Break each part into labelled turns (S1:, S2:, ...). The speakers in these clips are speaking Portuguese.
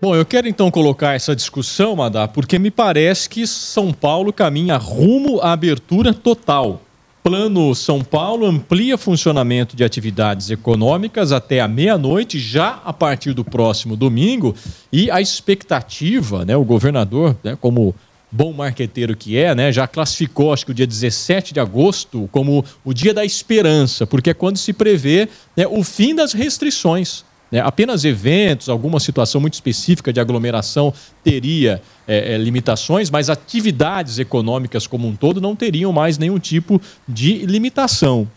S1: Bom, eu quero então colocar essa discussão, Madá, porque me parece que São Paulo caminha rumo à abertura total. Plano São Paulo amplia funcionamento de atividades econômicas até a meia-noite, já a partir do próximo domingo, e a expectativa, né, o governador, né, como bom marqueteiro que é, né, já classificou, acho que o dia 17 de agosto, como o dia da esperança, porque é quando se prevê né, o fim das restrições. Né? Apenas eventos, alguma situação muito específica de aglomeração teria é, é, limitações, mas atividades econômicas como um todo não teriam mais nenhum tipo de limitação.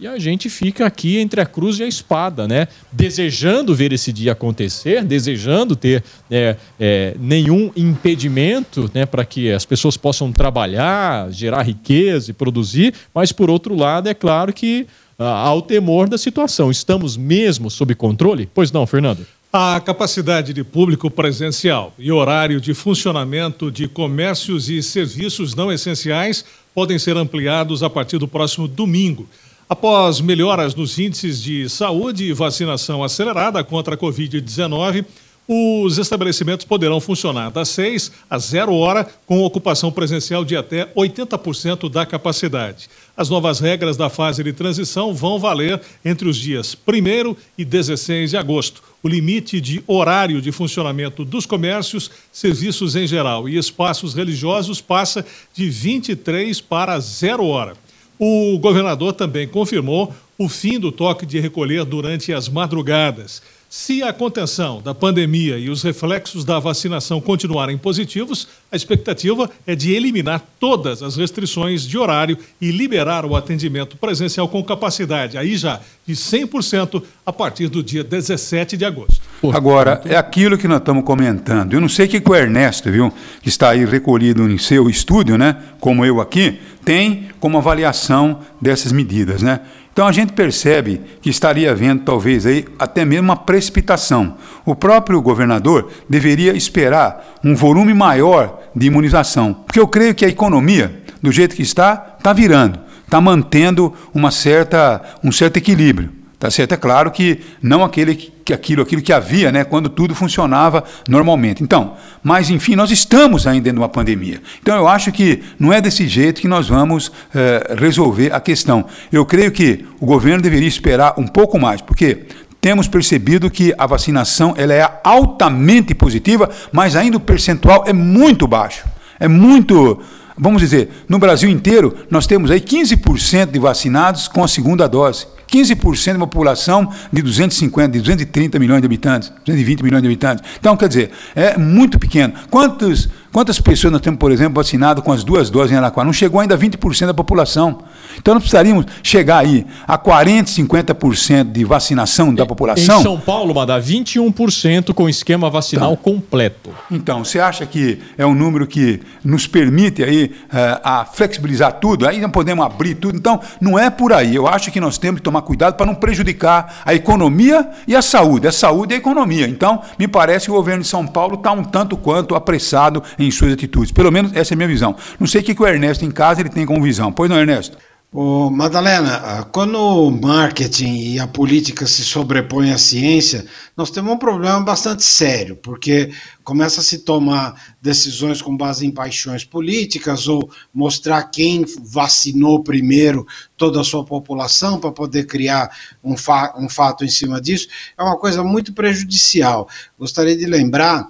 S1: E a gente fica aqui entre a cruz e a espada, né? Desejando ver esse dia acontecer, desejando ter é, é, nenhum impedimento né, para que as pessoas possam trabalhar, gerar riqueza e produzir, mas por outro lado, é claro que ao temor da situação. Estamos mesmo sob controle? Pois não, Fernando?
S2: A capacidade de público presencial e horário de funcionamento de comércios e serviços não essenciais podem ser ampliados a partir do próximo domingo. Após melhoras nos índices de saúde e vacinação acelerada contra a Covid-19, os estabelecimentos poderão funcionar das 6 às 0 hora, com ocupação presencial de até 80% da capacidade. As novas regras da fase de transição vão valer entre os dias 1 e 16 de agosto. O limite de horário de funcionamento dos comércios, serviços em geral e espaços religiosos passa de 23 para 0 hora. O governador também confirmou o fim do toque de recolher durante as madrugadas. Se a contenção da pandemia e os reflexos da vacinação continuarem positivos, a expectativa é de eliminar todas as restrições de horário e liberar o atendimento presencial com capacidade, aí já de 100% a partir do dia 17 de agosto.
S3: Agora, é aquilo que nós estamos comentando. Eu não sei o que o Ernesto, viu, que está aí recolhido em seu estúdio, né, como eu aqui, tem como avaliação dessas medidas, né? Então a gente percebe que estaria havendo talvez aí até mesmo uma precipitação. O próprio governador deveria esperar um volume maior de imunização, porque eu creio que a economia, do jeito que está, está virando, está mantendo uma certa, um certo equilíbrio. Tá certo? É claro que não aquele que aquilo, aquilo que havia, né, quando tudo funcionava normalmente. Então, mas enfim, nós estamos ainda de uma pandemia. Então, eu acho que não é desse jeito que nós vamos é, resolver a questão. Eu creio que o governo deveria esperar um pouco mais, porque temos percebido que a vacinação ela é altamente positiva, mas ainda o percentual é muito baixo. É muito vamos dizer, no Brasil inteiro, nós temos aí 15% de vacinados com a segunda dose. 15% de uma população de 250, de 230 milhões de habitantes, 220 milhões de habitantes. Então, quer dizer, é muito pequeno. Quantos Quantas pessoas nós temos, por exemplo, vacinado com as duas doses em Araquara? Não chegou ainda a 20% da população. Então nós precisaríamos chegar aí a 40%, 50% de vacinação da população.
S1: Em São Paulo, Madá, 21% com esquema vacinal então, completo.
S3: Então, você acha que é um número que nos permite aí uh, a flexibilizar tudo? Aí não podemos abrir tudo. Então, não é por aí. Eu acho que nós temos que tomar cuidado para não prejudicar a economia e a saúde. A saúde e a economia. Então, me parece que o governo de São Paulo está um tanto quanto apressado em suas atitudes. Pelo menos essa é a minha visão. Não sei o que, que o Ernesto em casa ele tem como visão. Pois não, Ernesto?
S4: Ô, Madalena, ah, quando o marketing e a política se sobrepõem à ciência, nós temos um problema bastante sério, porque começa a se tomar decisões com base em paixões políticas ou mostrar quem vacinou primeiro toda a sua população para poder criar um, fa um fato em cima disso. É uma coisa muito prejudicial. Gostaria de lembrar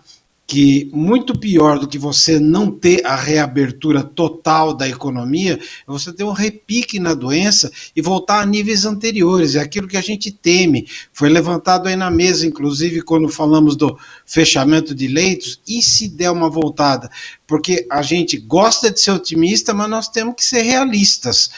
S4: que muito pior do que você não ter a reabertura total da economia, é você ter um repique na doença e voltar a níveis anteriores. É aquilo que a gente teme. Foi levantado aí na mesa, inclusive, quando falamos do fechamento de leitos, e se der uma voltada? Porque a gente gosta de ser otimista, mas nós temos que ser realistas.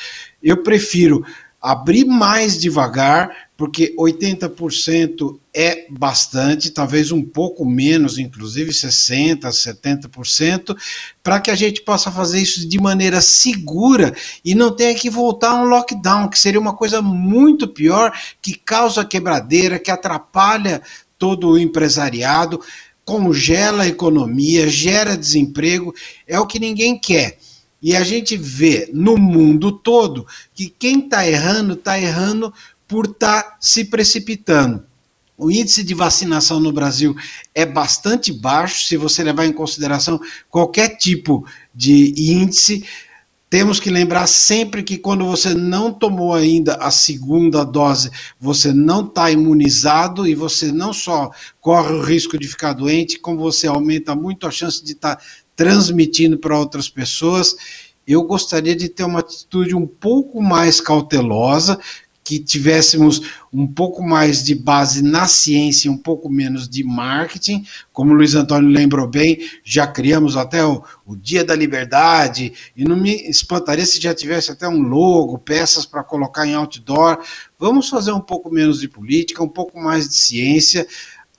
S4: Eu prefiro abrir mais devagar, porque 80% é bastante, talvez um pouco menos, inclusive 60%, 70%, para que a gente possa fazer isso de maneira segura e não tenha que voltar a um lockdown, que seria uma coisa muito pior, que causa quebradeira, que atrapalha todo o empresariado, congela a economia, gera desemprego, é o que ninguém quer. E a gente vê no mundo todo que quem está errando, está errando por estar tá se precipitando. O índice de vacinação no Brasil é bastante baixo, se você levar em consideração qualquer tipo de índice. Temos que lembrar sempre que quando você não tomou ainda a segunda dose, você não está imunizado e você não só corre o risco de ficar doente, como você aumenta muito a chance de estar tá transmitindo para outras pessoas. Eu gostaria de ter uma atitude um pouco mais cautelosa, que tivéssemos um pouco mais de base na ciência, um pouco menos de marketing. Como o Luiz Antônio lembrou bem, já criamos até o, o Dia da Liberdade, e não me espantaria se já tivesse até um logo, peças para colocar em outdoor. Vamos fazer um pouco menos de política, um pouco mais de ciência.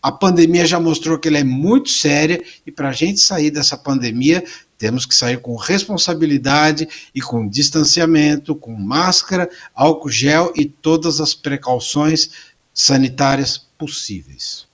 S4: A pandemia já mostrou que ela é muito séria e para a gente sair dessa pandemia, temos que sair com responsabilidade e com distanciamento, com máscara, álcool gel e todas as precauções sanitárias possíveis.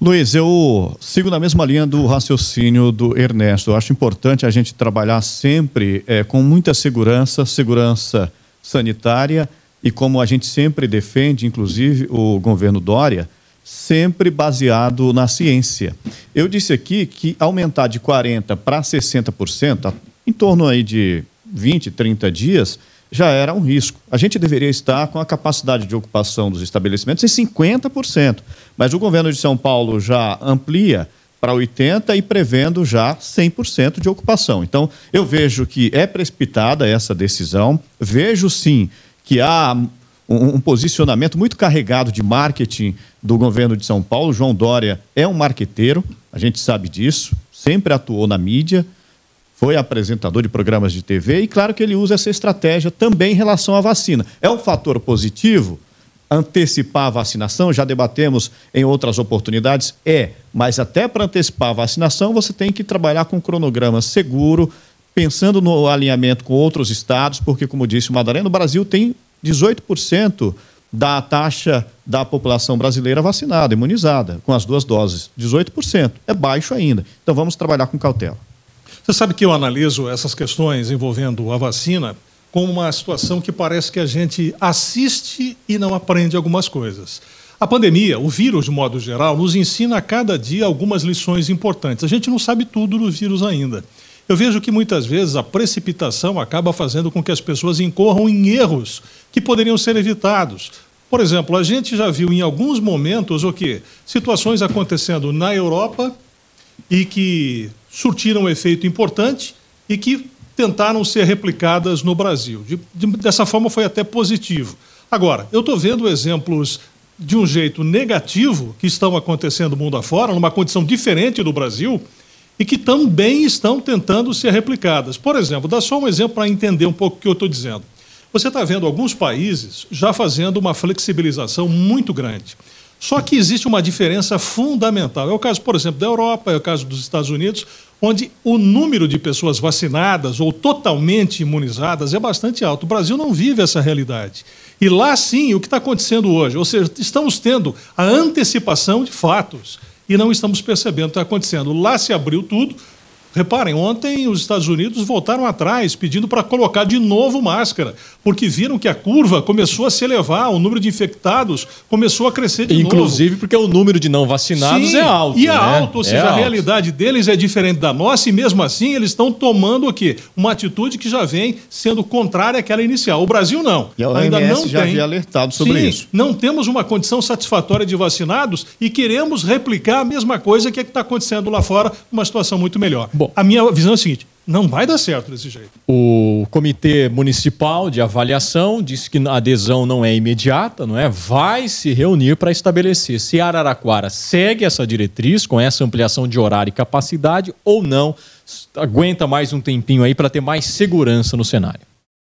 S5: Luiz, eu sigo na mesma linha do raciocínio do Ernesto. Eu acho importante a gente trabalhar sempre é, com muita segurança, segurança sanitária e como a gente sempre defende, inclusive o governo Dória, sempre baseado na ciência. Eu disse aqui que aumentar de 40% para 60%, em torno aí de 20, 30 dias, já era um risco. A gente deveria estar com a capacidade de ocupação dos estabelecimentos em 50%, mas o governo de São Paulo já amplia para 80% e prevendo já 100% de ocupação. Então, eu vejo que é precipitada essa decisão, vejo sim que há um, um, posicionamento muito carregado de marketing do governo de São Paulo. João Dória é um marqueteiro, a gente sabe disso, sempre atuou na mídia, foi apresentador de programas de TV e, claro, que ele usa essa estratégia também em relação à vacina. É um fator positivo? Antecipar a vacinação, já debatemos em outras oportunidades, é, mas até para antecipar a vacinação você tem que trabalhar com um cronograma seguro, pensando no alinhamento com outros estados, porque, como disse o Madalena, o Brasil tem 18% da taxa da população brasileira vacinada, imunizada, com as duas doses. 18%. É baixo ainda. Então vamos trabalhar com cautela.
S2: Você sabe que eu analiso essas questões envolvendo a vacina como uma situação que parece que a gente assiste e não aprende algumas coisas. A pandemia, o vírus de modo geral, nos ensina a cada dia algumas lições importantes. A gente não sabe tudo do vírus ainda. Eu vejo que muitas vezes a precipitação acaba fazendo com que as pessoas incorram em erros que poderiam ser evitados. Por exemplo, a gente já viu em alguns momentos o que situações acontecendo na Europa e que surtiram um efeito importante e que tentaram ser replicadas no Brasil. De, de, dessa forma foi até positivo. Agora, eu estou vendo exemplos de um jeito negativo que estão acontecendo mundo afora, numa condição diferente do Brasil, e que também estão tentando ser replicadas. Por exemplo, dá só um exemplo para entender um pouco o que eu estou dizendo. Você está vendo alguns países já fazendo uma flexibilização muito grande. Só que existe uma diferença fundamental. É o caso, por exemplo, da Europa, é o caso dos Estados Unidos, onde o número de pessoas vacinadas ou totalmente imunizadas é bastante alto. O Brasil não vive essa realidade. E lá sim, o que está acontecendo hoje? Ou seja, estamos tendo a antecipação de fatos e não estamos percebendo o que está acontecendo. Lá se abriu tudo, Reparem, ontem os Estados Unidos voltaram atrás pedindo para colocar de novo máscara, porque viram que a curva começou a se elevar, o número de infectados começou a crescer de
S1: Inclusive novo. Inclusive porque o número de não vacinados Sim, é alto.
S2: E
S1: é né?
S2: alto, ou seja,
S1: é
S2: a realidade deles é diferente da nossa e mesmo assim eles estão tomando o quê? Uma atitude que já vem sendo contrária àquela inicial. O Brasil não.
S5: E a ainda não já tem. havia alertado sobre Sim, isso.
S2: Não temos uma condição satisfatória de vacinados e queremos replicar a mesma coisa que é está acontecendo lá fora, uma situação muito melhor. Bom, Bom, a minha visão é a seguinte: não vai dar certo desse jeito.
S1: O Comitê Municipal de Avaliação disse que a adesão não é imediata, não é? Vai se reunir para estabelecer se Araraquara segue essa diretriz com essa ampliação de horário e capacidade ou não. Aguenta mais um tempinho aí para ter mais segurança no cenário.